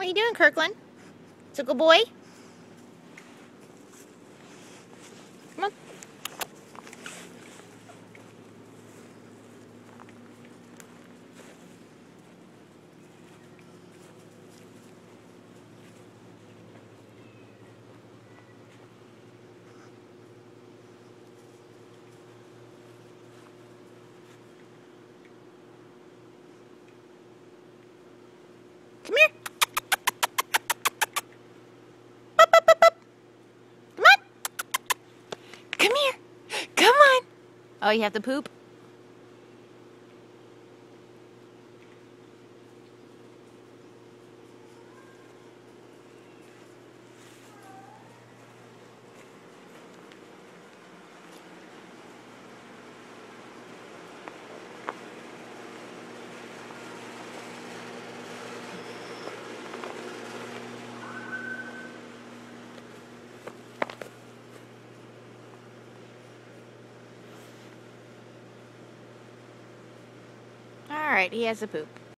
What are you doing, Kirkland? It's a good boy? Oh, you have to poop? Right, he has a poop.